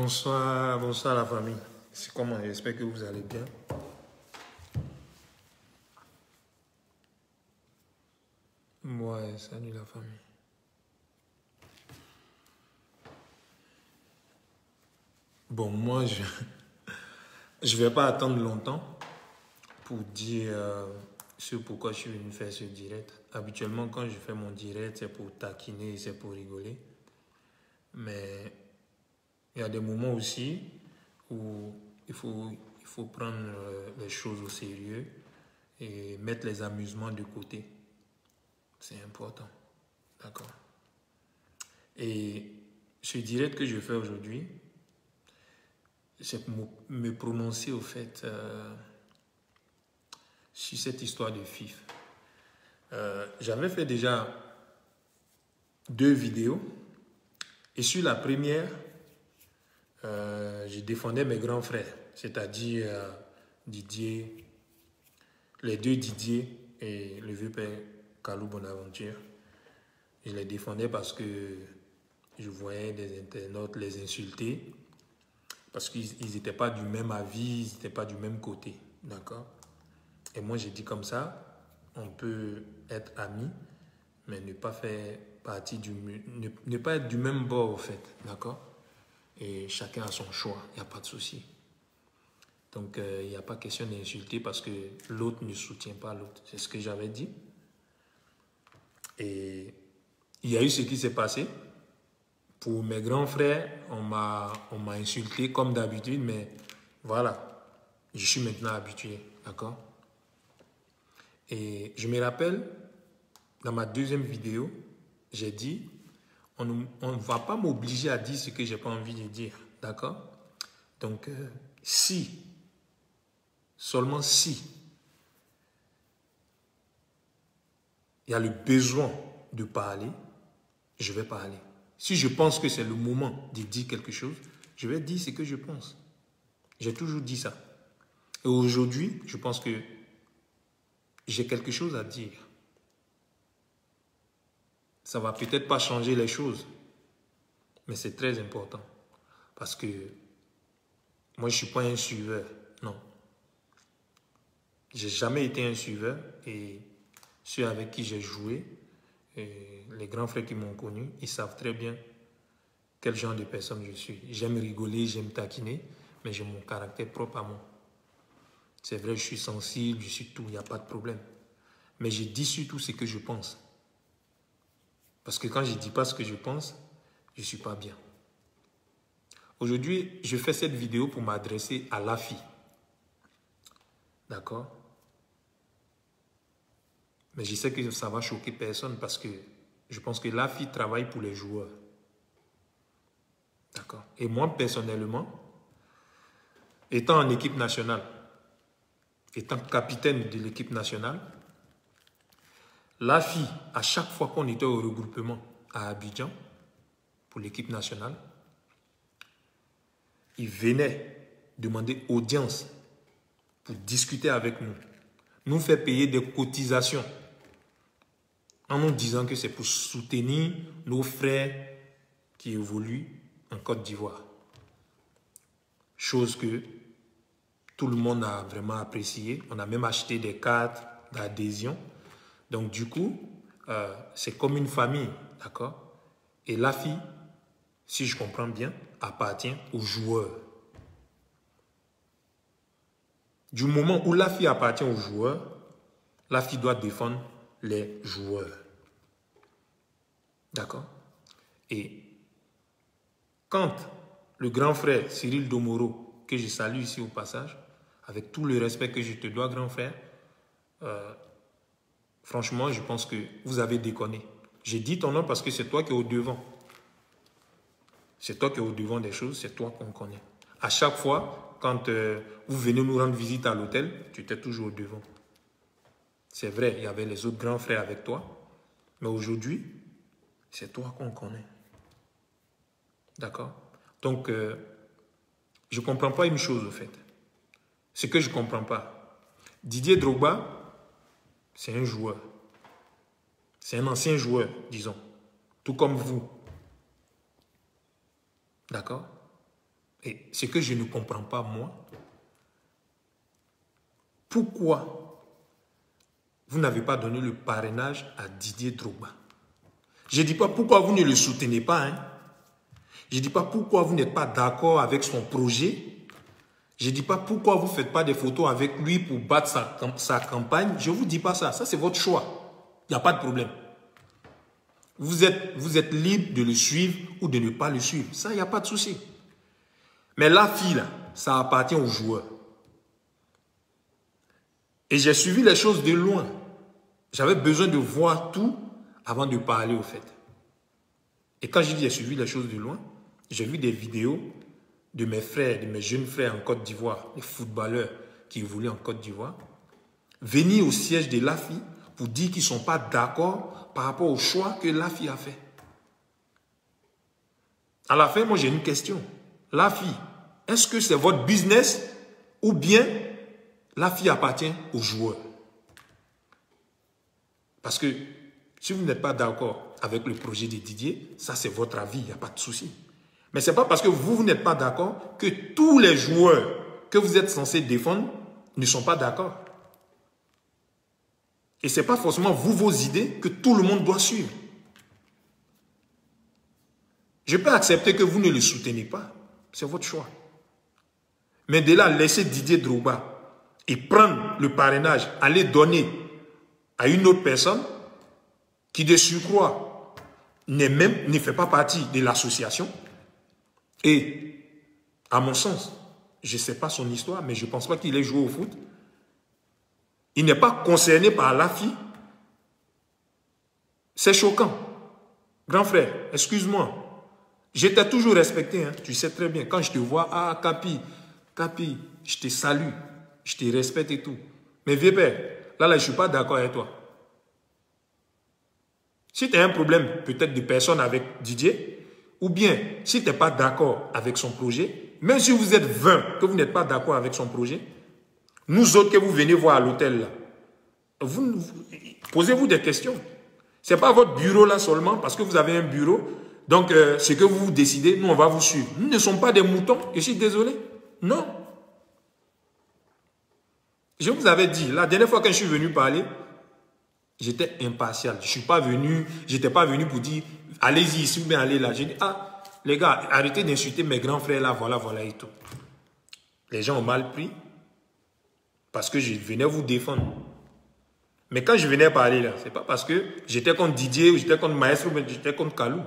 Bonsoir, bonsoir la famille. C'est comment J'espère que vous allez bien. Ouais, salut la famille. Bon, moi, je je vais pas attendre longtemps pour dire euh, ce pourquoi je suis venu faire ce direct. Habituellement, quand je fais mon direct, c'est pour taquiner, c'est pour rigoler. Mais il y a des moments aussi où il faut, il faut prendre euh, les choses au sérieux et mettre les amusements de côté. C'est important. D'accord. Et ce direct que je fais aujourd'hui, c'est me prononcer au fait euh, sur cette histoire de FIF. Euh, J'avais fait déjà deux vidéos et sur la première, euh, je défendais mes grands frères, c'est-à-dire euh, Didier, les deux Didier et le vieux père Kalou Bonaventure. Je les défendais parce que je voyais des internautes les insulter, parce qu'ils n'étaient pas du même avis, ils n'étaient pas du même côté. D'accord? Et moi, j'ai dit comme ça, on peut être amis, mais ne pas faire partie du... Ne, ne pas être du même bord, au fait. D'accord? Et chacun a son choix, il n'y a pas de souci. Donc, euh, il n'y a pas question d'insulter parce que l'autre ne soutient pas l'autre. C'est ce que j'avais dit. Et il y a eu ce qui s'est passé. Pour mes grands frères, on m'a insulté comme d'habitude, mais voilà, je suis maintenant habitué, d'accord? Et je me rappelle, dans ma deuxième vidéo, j'ai dit, on ne va pas m'obliger à dire ce que je n'ai pas envie de dire. D'accord? Donc, euh, si, seulement si, il y a le besoin de parler, je vais parler. Si je pense que c'est le moment de dire quelque chose, je vais dire ce que je pense. J'ai toujours dit ça. Et aujourd'hui, je pense que j'ai quelque chose à dire ça va peut-être pas changer les choses, mais c'est très important. Parce que moi, je suis pas un suiveur, non. J'ai jamais été un suiveur et ceux avec qui j'ai joué, et les grands frères qui m'ont connu, ils savent très bien quel genre de personne je suis. J'aime rigoler, j'aime taquiner, mais j'ai mon caractère propre à moi. C'est vrai, je suis sensible, je suis tout, il n'y a pas de problème. Mais je dis surtout ce que je pense. Parce que quand je ne dis pas ce que je pense, je ne suis pas bien. Aujourd'hui, je fais cette vidéo pour m'adresser à la fille. D'accord? Mais je sais que ça va choquer personne parce que je pense que la fille travaille pour les joueurs. D'accord? Et moi, personnellement, étant en équipe nationale, étant capitaine de l'équipe nationale, la fille, à chaque fois qu'on était au regroupement à Abidjan, pour l'équipe nationale, il venait demander audience pour discuter avec nous, nous faire payer des cotisations en nous disant que c'est pour soutenir nos frères qui évoluent en Côte d'Ivoire. Chose que tout le monde a vraiment apprécié. On a même acheté des cartes d'adhésion donc du coup, euh, c'est comme une famille, d'accord? Et la fille, si je comprends bien, appartient au joueur. Du moment où la fille appartient au joueur, la fille doit défendre les joueurs. D'accord? Et quand le grand frère Cyril Domoro, que je salue ici au passage, avec tout le respect que je te dois, grand frère, euh, Franchement, je pense que vous avez déconné. J'ai dit ton nom parce que c'est toi qui es au devant. C'est toi qui es au devant des choses, c'est toi qu'on connaît. À chaque fois, quand euh, vous venez nous rendre visite à l'hôtel, tu étais toujours au devant. C'est vrai, il y avait les autres grands frères avec toi, mais aujourd'hui, c'est toi qu'on connaît. D'accord? Donc, euh, je ne comprends pas une chose, au fait. Ce que je ne comprends pas. Didier Drogba, c'est un joueur. C'est un ancien joueur, disons. Tout comme vous. D'accord? Et ce que je ne comprends pas, moi, pourquoi vous n'avez pas donné le parrainage à Didier Drogba? Je ne dis pas pourquoi vous ne le soutenez pas. Hein? Je ne dis pas pourquoi vous n'êtes pas d'accord avec son projet. Je ne dis pas pourquoi vous ne faites pas des photos avec lui pour battre sa, campagne. Je ne vous dis pas ça. Ça, c'est votre choix. Il n'y a pas de problème. Vous êtes, libre de le suivre ou de ne pas le suivre. Ça, il n'y a pas de souci. Mais la fille, ça appartient aux joueurs. Et j'ai suivi les choses de loin. J'avais besoin de voir tout avant de parler au fait. Et quand je dis j'ai suivi les choses de loin, j'ai vu des vidéos de mes frères, de mes jeunes frères en Côte d'Ivoire, les footballeurs qui voulaient en Côte d'Ivoire, venir au siège de l'AFI pour dire qu'ils ne sont pas d'accord par rapport au choix que l'AFI a fait. À la fin, moi j'ai une question. L'AFI, est-ce que c'est votre business ou bien l'AFI appartient aux joueurs? Parce que si vous n'êtes pas d'accord avec le projet de Didier, ça c'est votre avis, il n'y a pas de souci. Mais ce n'est pas parce que vous, vous n'êtes pas d'accord que tous les joueurs que vous êtes censés défendre ne sont pas d'accord. Et ce n'est pas forcément vous, vos idées, que tout le monde doit suivre. Je peux accepter que vous ne le soutenez pas. C'est votre choix. Mais de là, laisser Didier Drouba et prendre le parrainage, aller donner à une autre personne qui de surcroît même, ne fait pas partie de l'association, et, à mon sens, je ne sais pas son histoire, mais je ne pense pas qu'il ait joué au foot. Il n'est pas concerné par la fille. C'est choquant. Grand frère, excuse-moi. Je t'ai toujours respecté, hein. tu sais très bien. Quand je te vois, ah, Capi, Capi, je te salue, je te respecte et tout. Mais vieux père, là, là, je ne suis pas d'accord avec toi. Si tu as un problème peut-être de personne avec Didier, ou bien, si tu n'es pas d'accord avec son projet, même si vous êtes 20, que vous n'êtes pas d'accord avec son projet, nous autres que vous venez voir à l'hôtel, vous, posez-vous des questions. Ce n'est pas votre bureau là seulement, parce que vous avez un bureau. Donc, euh, ce que vous décidez, nous, on va vous suivre. Nous ne sommes pas des moutons, je suis désolé. Non. Je vous avais dit, la dernière fois que je suis venu parler, j'étais impartial. Je suis pas venu, j'étais pas venu pour dire, allez-y ici ou bien allez là. J'ai dit, ah, les gars, arrêtez d'insulter mes grands frères là, voilà, voilà et tout. Les gens ont mal pris parce que je venais vous défendre. Mais quand je venais parler là, c'est pas parce que j'étais contre Didier ou j'étais contre Maestro, mais j'étais contre Kalou.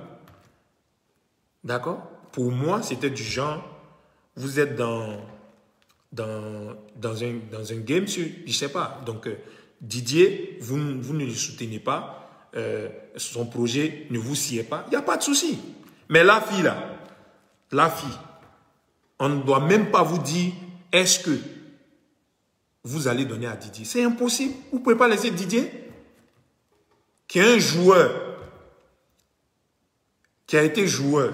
D'accord? Pour moi, c'était du genre, vous êtes dans, dans, dans, un, dans un game sur, je sais pas. Donc, euh, Didier, vous, vous ne le soutenez pas. Euh, son projet ne vous sied pas, il n'y a pas de souci. Mais la fille là, la fille, on ne doit même pas vous dire est-ce que vous allez donner à Didier? C'est impossible. Vous ne pouvez pas laisser Didier, qui est un joueur, qui a été joueur,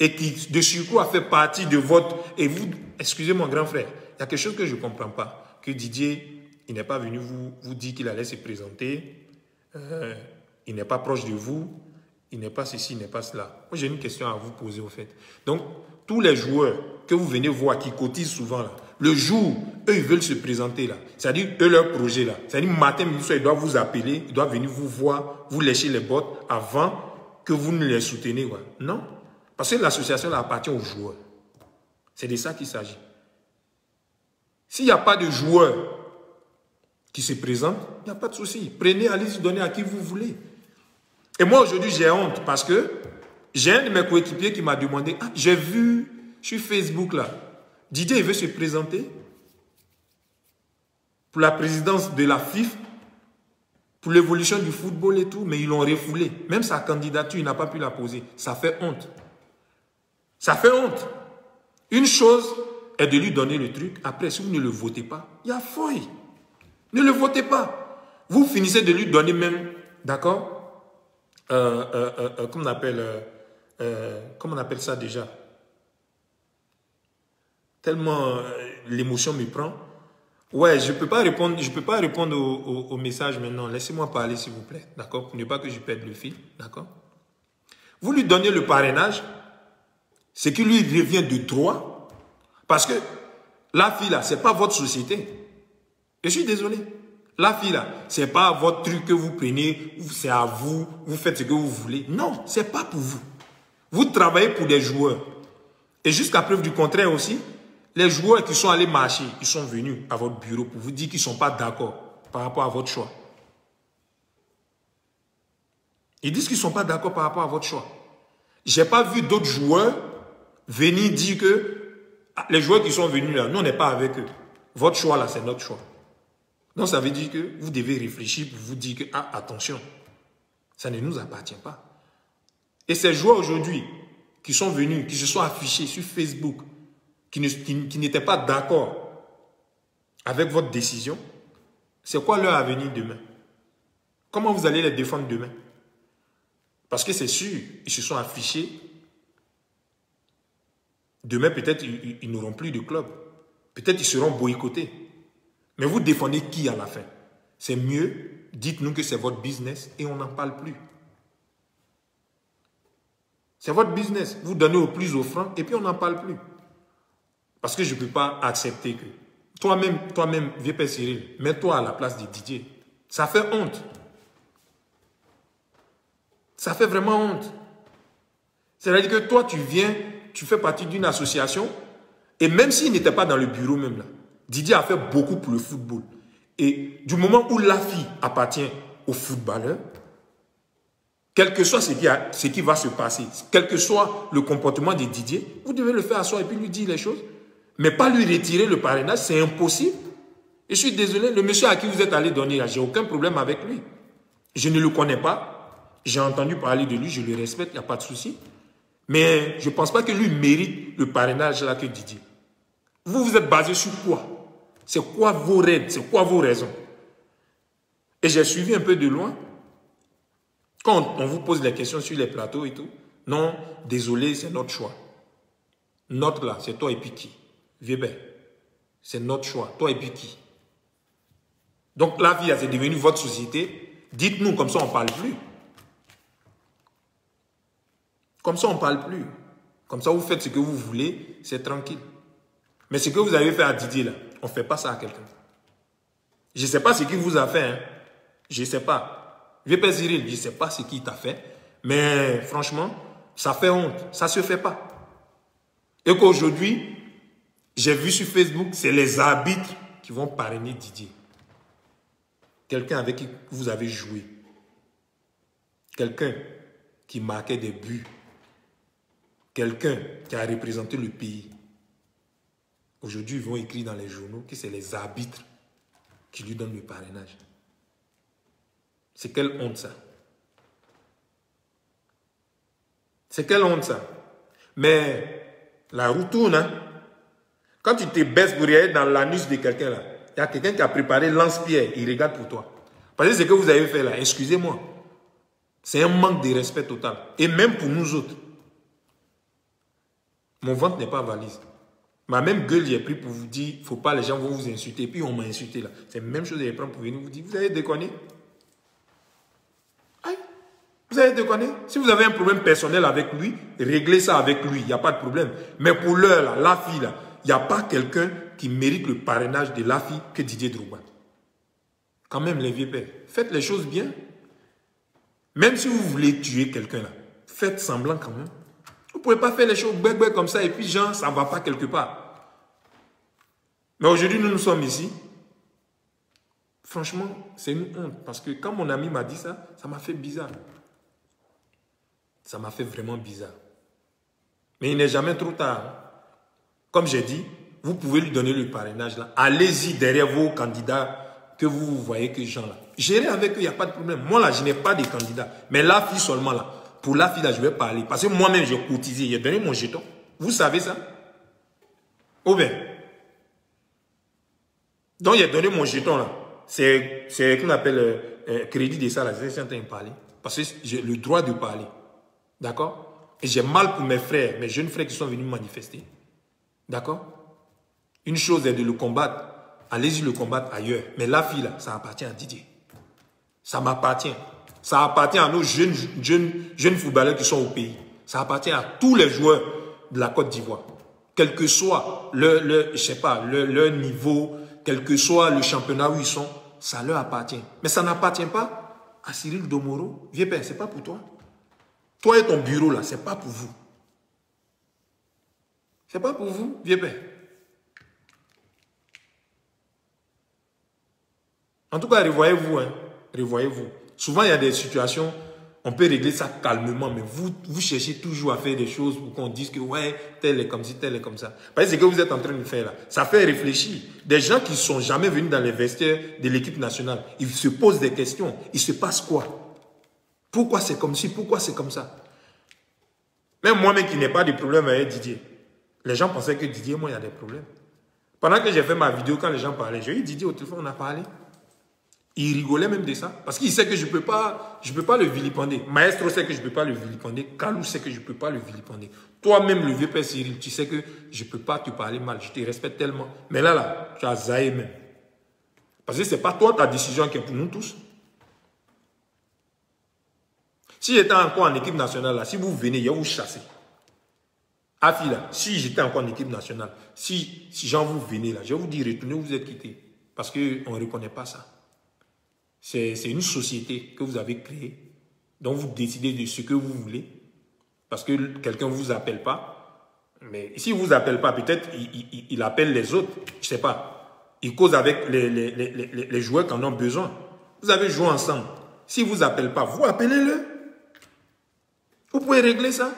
et qui de surcroît a fait partie de votre... Et vous, excusez moi grand frère, il y a quelque chose que je ne comprends pas. Que Didier, il n'est pas venu vous, vous dire qu'il allait se présenter. Euh, il n'est pas proche de vous, il n'est pas ceci, il n'est pas cela. Moi, j'ai une question à vous poser au fait. Donc, tous les joueurs que vous venez voir qui cotisent souvent, là, le jour, eux, ils veulent se présenter là. C'est-à-dire, eux, leur projet là. C'est-à-dire, matin, midi, soir, ils doivent vous appeler, ils doivent venir vous voir, vous lécher les bottes avant que vous ne les souteniez. Non. Parce que l'association appartient aux joueurs. C'est de ça qu'il s'agit. S'il n'y a pas de joueurs qui se présentent, il n'y a pas de souci. Prenez, allez-y, donnez à qui vous voulez. Et moi, aujourd'hui, j'ai honte parce que j'ai un de mes coéquipiers qui m'a demandé, ah, j'ai vu sur Facebook là, Didier, veut se présenter pour la présidence de la FIF, pour l'évolution du football et tout, mais ils l'ont refoulé. Même sa candidature, il n'a pas pu la poser. Ça fait honte. Ça fait honte. Une chose est de lui donner le truc. Après, si vous ne le votez pas, il y a feuille. Ne le votez pas. Vous finissez de lui donner même, d'accord? Comment on appelle, comment on appelle ça déjà? Tellement l'émotion me prend. Ouais, je ne peux pas répondre, je peux pas répondre au, message maintenant. Laissez-moi parler, s'il vous plaît. D'accord? Pour ne pas que je perde le fil. D'accord? Vous lui donnez le parrainage, ce qui lui revient de droit, Parce que la fille là, c'est pas votre société. Je suis désolé. La fille là, c'est pas votre truc que vous prenez, c'est à vous, vous faites ce que vous voulez. Non, c'est pas pour vous. Vous travaillez pour des joueurs. Et jusqu'à preuve du contraire aussi, les joueurs qui sont allés marcher, ils sont venus à votre bureau pour vous dire qu'ils ne sont pas d'accord par rapport à votre choix. Ils disent qu'ils ne sont pas d'accord par rapport à votre choix. Je n'ai pas vu d'autres joueurs venir dire que ah, les joueurs qui sont venus là, nous, on n'est pas avec eux. Votre choix là, c'est notre choix. Donc ça veut dire que vous devez réfléchir pour vous dire que, ah, attention, ça ne nous appartient pas. Et ces joueurs aujourd'hui qui sont venus, qui se sont affichés sur Facebook, qui n'étaient pas d'accord avec votre décision, c'est quoi leur avenir demain? Comment vous allez les défendre demain? Parce que c'est sûr, ils se sont affichés. Demain, peut-être, ils, n'auront plus de club. Peut-être ils seront boycottés. Mais vous défendez qui à la fin? C'est mieux, dites-nous que c'est votre business et on n'en parle plus. C'est votre business. Vous donnez au plus offrant et puis on n'en parle plus. Parce que je ne peux pas accepter que toi-même, toi-même, VP Cyril, mets-toi à la place de Didier. Ça fait honte. Ça fait vraiment honte. C'est-à-dire que toi, tu viens, tu fais partie d'une association, et même s'il n'était pas dans le bureau même là, Didier a fait beaucoup pour le football. Et du moment où la fille appartient au footballeur, quel que soit ce qui, ce qui va se passer, quel que soit le comportement de Didier, vous devez le faire asseoir et puis lui dire les choses. Mais pas lui retirer le parrainage, c'est impossible. je suis désolé, le monsieur à qui vous êtes allé donner, j'ai aucun problème avec lui. Je ne le connais pas. J'ai entendu parler de lui, je le respecte, il n'y a pas de souci. Mais je ne pense pas que lui mérite le parrainage là que Didier. Vous vous êtes basé sur quoi? C'est quoi vos règles C'est quoi vos raisons? Et j'ai suivi un peu de loin. Quand on vous pose des questions sur les plateaux et tout, non, désolé, c'est notre choix. Notre là, c'est toi et puis qui? Weber, c'est notre choix. Toi et puis qui? Donc la vie, c'est devenu votre société. Dites-nous, comme ça on ne parle plus. Comme ça on ne parle plus. Comme ça vous faites ce que vous voulez, c'est tranquille. Mais ce que vous avez fait à Didier là, on ne fait pas ça à quelqu'un. Je ne sais pas ce qu'il vous a fait. Hein. Je ne sais pas. VP Cyril, je ne sais pas ce qu'il t'a fait. Mais franchement, ça fait honte. Ça ne se fait pas. Et qu'aujourd'hui, j'ai vu sur Facebook, c'est les arbitres qui vont parrainer Didier. Quelqu'un avec qui vous avez joué. Quelqu'un qui marquait des buts. Quelqu'un qui a représenté le pays. Aujourd'hui, ils vont écrire dans les journaux que c'est les arbitres qui lui donnent le parrainage. C'est quelle honte ça C'est quelle honte ça Mais la roue tourne. Hein? Quand tu te baisses pour aller dans l'anus de quelqu'un là, il y a quelqu'un qui a préparé lance-pierre, il regarde pour toi. Parce que ce que vous avez fait là, excusez-moi, c'est un manque de respect total. Et même pour nous autres. Mon ventre n'est pas valise. Ma même gueule, j'ai pris pour vous dire, faut pas, les gens vont vous insulter. Puis on m'a insulté là. C'est la même chose, j'ai pris pour venir vous dire, vous avez déconné. Vous avez déconné. Si vous avez un problème personnel avec lui, réglez ça avec lui, il n'y a pas de problème. Mais pour l'heure, là, la fille là, il n'y a pas quelqu'un qui mérite le parrainage de la fille que Didier Drouba. Quand même, les vieux pères, faites les choses bien. Même si vous voulez tuer quelqu'un là, faites semblant quand même. Vous ne pouvez pas faire les choses bec comme ça et puis genre, ça ne va pas quelque part. Mais aujourd'hui, nous nous sommes ici. Franchement, c'est une honte parce que quand mon ami m'a dit ça, ça m'a fait bizarre. Ça m'a fait vraiment bizarre. Mais il n'est jamais trop tard. Comme j'ai dit, vous pouvez lui donner le parrainage là. Allez-y derrière vos candidats que vous voyez que gens là. Gérez avec eux, il n'y a pas de problème. Moi là, je n'ai pas de candidats. Mais la fille seulement là. Pour la fille là, je vais parler. Parce que moi-même, j'ai cotisé. J'ai donné mon jeton. Vous savez ça? Ou bien Donc, j'ai donné mon jeton là. C'est ce qu'on appelle euh, euh, crédit de ça là. Suis en train de parler. Parce que j'ai le droit de parler. D'accord? Et j'ai mal pour mes frères, mes jeunes frères qui sont venus manifester. D'accord? Une chose est de le combattre. Allez-y le combattre ailleurs. Mais la fille, là, ça appartient à Didier. Ça m'appartient. Ça appartient à nos jeunes, jeunes, jeunes footballeurs qui sont au pays. Ça appartient à tous les joueurs de la Côte d'Ivoire. quel que soit le, le je sais pas, le, leur niveau, quel que soit le championnat où ils sont, ça leur appartient. Mais ça n'appartient pas à Cyril Domoro. Vieux père, c'est pas pour toi. Toi et ton bureau là, c'est pas pour vous. C'est pas pour vous, vieux père. En tout cas, revoyez-vous, hein. Revoyez-vous. Souvent, il y a des situations, on peut régler ça calmement, mais vous, vous cherchez toujours à faire des choses pour qu'on dise que ouais, tel est comme ci, tel est comme ça. Parce que ce que vous êtes en train de faire là, ça fait réfléchir. Des gens qui sont jamais venus dans les vestiaires de l'équipe nationale, ils se posent des questions. Il se passe quoi? Pourquoi c'est comme ci? Pourquoi c'est comme ça? Même moi-même qui n'ai pas de problème avec Didier, les gens pensaient que Didier moi, il y a des problèmes. Pendant que j'ai fait ma vidéo, quand les gens parlaient, j'ai eu Didier au téléphone, on a parlé. Il rigolait même de ça. Parce qu'il sait que je ne peux, pas, peux pas le vilipender. Maestro sait que je ne peux pas le vilipender. Kalou sait que je ne peux pas le vilipender. Toi-même, le vieux père Cyril, tu sais que je ne peux pas te parler mal. Je te respecte tellement. Mais là, là, tu as zaï même. Parce que ce n'est pas toi ta décision qui est pour nous tous. Si j'étais encore en équipe nationale, là, si vous venez, je vais vous chasser. Afi, là, si j'étais encore en équipe nationale, si, si j'en vous venez là, je vais vous dire, retournez, vous êtes quittés. Parce qu'on ne reconnaît pas ça. C'est une société que vous avez créée, dont vous décidez de ce que vous voulez, parce que quelqu'un ne vous appelle pas. Mais s'il ne vous appelle pas, peut-être il, appelle les autres, je ne sais pas. Il cause avec les, joueurs qui en ont besoin. Vous avez joué ensemble. S'il ne vous appelle pas, vous appelez-le. Vous pouvez régler ça.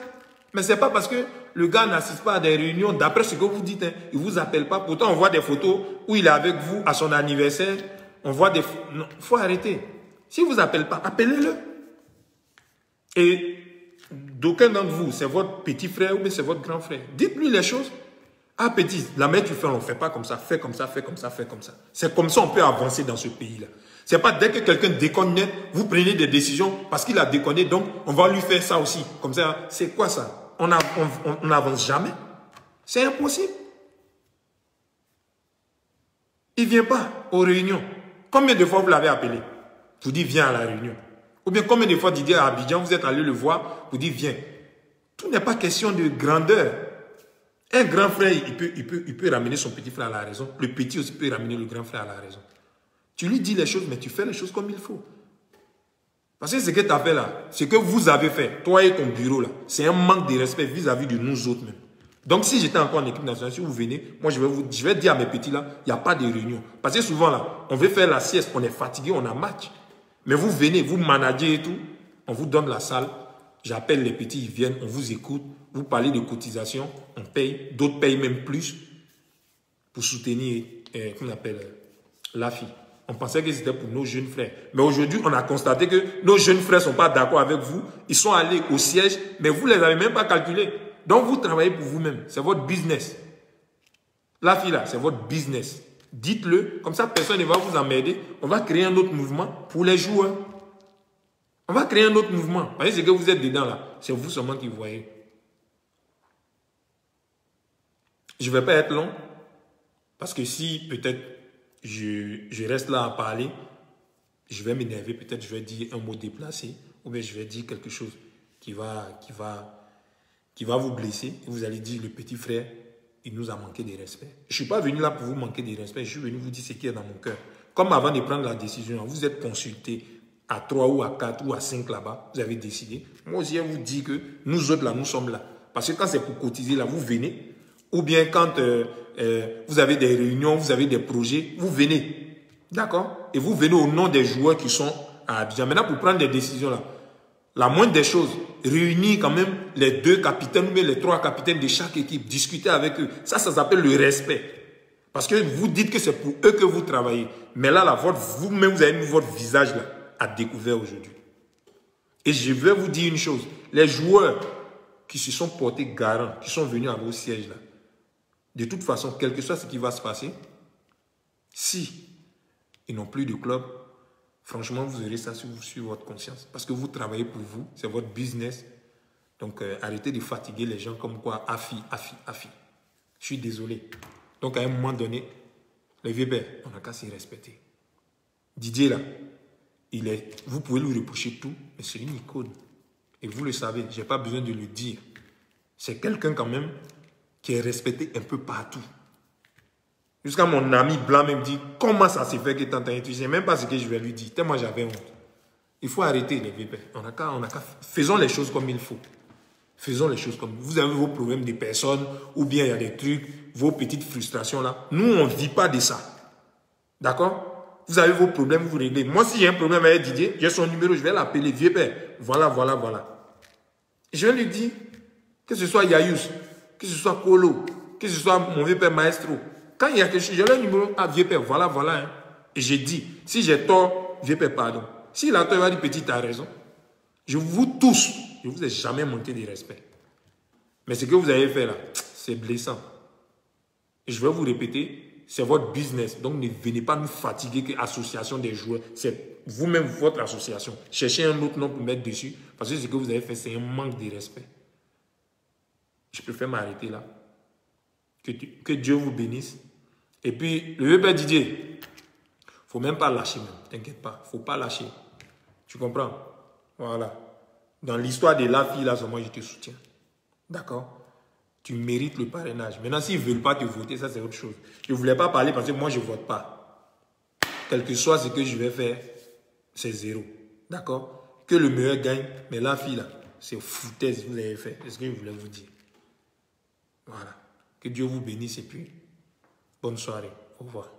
Mais ce n'est pas parce que le gars n'assiste pas à des réunions, d'après ce que vous dites, hein, il ne vous appelle pas. Pourtant, on voit des photos où il est avec vous à son anniversaire, on voit des... Il faut arrêter. Si vous appelle pas, appelez-le. Et d'aucuns d'entre vous, c'est votre petit frère ou c'est votre grand frère. Dites-lui les choses. Ah petit, la mère tu fais, on ne fait pas comme ça, fais comme ça, fais comme ça, fais comme ça. C'est comme ça on peut avancer dans ce pays-là. C'est pas dès que quelqu'un déconne vous prenez des décisions parce qu'il a déconné, donc on va lui faire ça aussi. Comme ça, c'est quoi ça? On n'avance jamais. C'est impossible. Il ne vient pas aux réunions. Combien de fois vous l'avez appelé Vous dites viens à la réunion? Ou bien combien de fois Didier à Abidjan, vous êtes allé le voir, vous dites viens? Tout n'est pas question de grandeur. Un grand frère, il peut ramener son petit frère à la raison. Le petit aussi peut ramener le grand frère à la raison. Tu lui dis les choses, mais tu fais les choses comme il faut. Parce que ce que tu as fait là, ce que vous avez fait, toi et ton bureau là, c'est un manque de respect vis-à-vis -vis de nous autres même. Donc, si j'étais encore en équipe nationale, si vous venez, moi, je vais, dire à mes petits là, il n'y a pas de réunion. Parce que souvent là, on veut faire la sieste, on est fatigué, on a match. Mais vous venez, vous managez et tout, on vous donne la salle, j'appelle les petits, ils viennent, on vous écoute, vous parlez de cotisation, on paye, d'autres payent même plus pour soutenir, euh, qu'on appelle, euh, la fille. On pensait que c'était pour nos jeunes frères. Mais aujourd'hui, on a constaté que nos jeunes frères ne sont pas d'accord avec vous. Ils sont allés au siège, mais vous ne les avez même pas calculés. Donc vous travaillez pour vous-même. C'est votre business. La fille là, c'est votre business. Dites-le, comme ça personne ne va vous emmerder. On va créer un autre mouvement pour les joueurs. On va créer un autre mouvement. Vous voyez ce que vous êtes dedans là. C'est vous seulement qui voyez. Je ne vais pas être long. Parce que si peut-être je, je, reste là à parler, je vais m'énerver. Peut-être je vais dire un mot déplacé. Ou bien je vais dire quelque chose qui va, qui va qui va vous blesser. Vous allez dire, le petit frère, il nous a manqué de respect. Je ne suis pas venu là pour vous manquer de respect. Je suis venu vous dire ce qui est dans mon cœur. Comme avant de prendre la décision, vous êtes consulté à 3 ou à 4 ou à 5 là-bas. Vous avez décidé. Moi aussi, je vous dis que nous autres là, nous sommes là. Parce que quand c'est pour cotiser là, vous venez. Ou bien quand euh, euh, vous avez des réunions, vous avez des projets, vous venez. D'accord? Et vous venez au nom des joueurs qui sont à Abidjan. Maintenant, pour prendre des décisions là, la moindre des choses, réunir quand même les deux capitaines ou les trois capitaines de chaque équipe, discuter avec eux. Ça, ça s'appelle le respect. Parce que vous dites que c'est pour eux que vous travaillez. Mais là, là vous-même, vous avez mis votre visage là, à découvert aujourd'hui. Et je vais vous dire une chose. Les joueurs qui se sont portés garants, qui sont venus à vos sièges là, de toute façon, quel que soit ce qui va se passer, si ils n'ont plus de club, Franchement, vous aurez ça sur, votre conscience. Parce que vous travaillez pour vous, c'est votre business. Donc, euh, arrêtez de fatiguer les gens comme quoi, affi, affi, affi. Je suis désolé. Donc, à un moment donné, le vieux on n'a qu'à s'y respecter. Didier, là, il est, vous pouvez lui reprocher tout, mais c'est une icône. Et vous le savez, je n'ai pas besoin de le dire. C'est quelqu'un quand même qui est respecté un peu partout. Jusqu'à mon ami blanc me dit, comment ça se fait que tu entends Je ne sais même pas ce que je vais lui dire, tellement j'avais honte. Il faut arrêter les VP. On a on a faisons les choses comme il faut. Faisons les choses comme vous avez vos problèmes de personnes ou bien il y a des trucs, vos petites frustrations là. Nous, on ne vit pas de ça. D'accord? Vous avez vos problèmes, vous réglez. Moi, si j'ai un problème avec Didier, j'ai son numéro, je vais l'appeler, vieux père. Voilà, voilà, voilà. Je vais lui dire, que ce soit Yayus, que ce soit Kolo, que ce soit mon vieux père maestro. Quand il y a quelque chose, j'ai le numéro, ah vieux père, voilà, voilà. Hein. Et j'ai dit, si j'ai tort, vieux père, pardon. S'il a tort, il va dire, petit, as raison. Je vous tous, je ne vous ai jamais monté de respect. Mais ce que vous avez fait là, c'est blessant. Et je vais vous répéter, c'est votre business. Donc ne venez pas nous fatiguer que association des joueurs. C'est vous-même votre association. Cherchez un autre nom pour mettre dessus. Parce que ce que vous avez fait, c'est un manque de respect. Je préfère m'arrêter là. Que, Dieu vous bénisse. Et puis, le père Didier, faut même pas lâcher, t'inquiète pas. faut pas lâcher. Tu comprends? Voilà. Dans l'histoire de la fille, là, moi, je te soutiens. D'accord? Tu mérites le parrainage. Maintenant, s'ils ne veulent pas te voter, ça, c'est autre chose. Je ne voulais pas parler parce que moi, je ne vote pas. Quel que soit ce que je vais faire, c'est zéro. D'accord? Que le meilleur gagne. Mais la fille, là, c'est foutaise vous avez fait. C'est ce que je voulais vous dire. Voilà. Que Dieu vous bénisse et puis, bonne soirée. Au revoir.